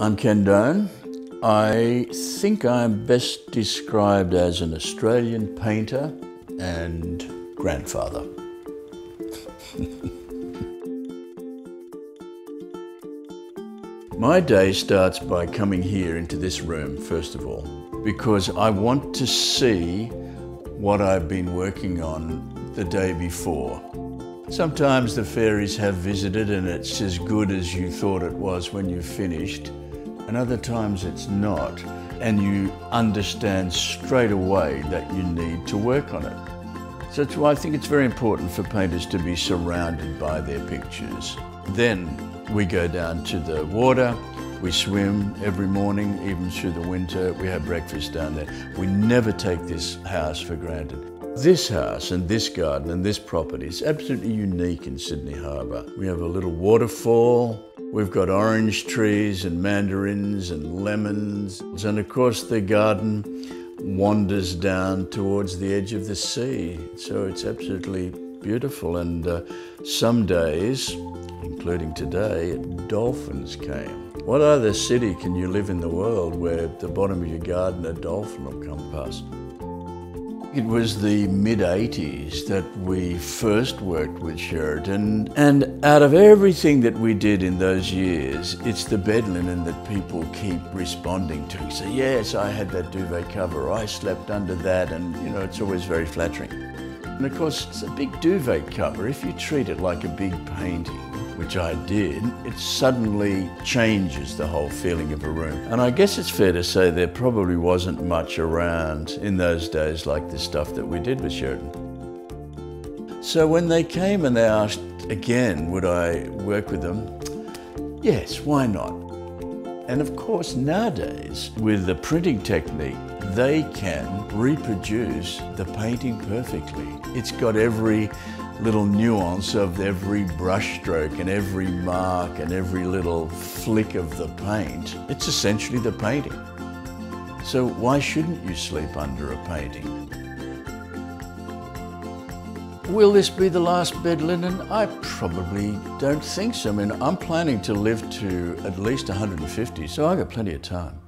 I'm Ken Done. I think I'm best described as an Australian painter and grandfather. My day starts by coming here into this room, first of all, because I want to see what I've been working on the day before. Sometimes the fairies have visited and it's as good as you thought it was when you finished, and other times it's not, and you understand straight away that you need to work on it. So why I think it's very important for painters to be surrounded by their pictures. Then we go down to the water, we swim every morning, even through the winter. We have breakfast down there. We never take this house for granted. This house and this garden and this property is absolutely unique in Sydney Harbour. We have a little waterfall, we've got orange trees and mandarins and lemons, and of course the garden wanders down towards the edge of the sea. So it's absolutely beautiful and uh, some days, including today, dolphins came. What other city can you live in the world where at the bottom of your garden a dolphin will come past? It was the mid 80s that we first worked with Sheridan, and out of everything that we did in those years, it's the bed linen that people keep responding to. Say, yes, I had that duvet cover, I slept under that, and you know, it's always very flattering. And of course, it's a big duvet cover. If you treat it like a big painting, which I did, it suddenly changes the whole feeling of a room. And I guess it's fair to say there probably wasn't much around in those days like the stuff that we did with Sheridan. So when they came and they asked again, would I work with them? Yes, why not? And of course, nowadays, with the printing technique, they can reproduce the painting perfectly. It's got every little nuance of every brushstroke and every mark and every little flick of the paint. It's essentially the painting. So why shouldn't you sleep under a painting? Will this be the last bed linen? I probably don't think so. I mean, I'm planning to live to at least 150, so I've got plenty of time.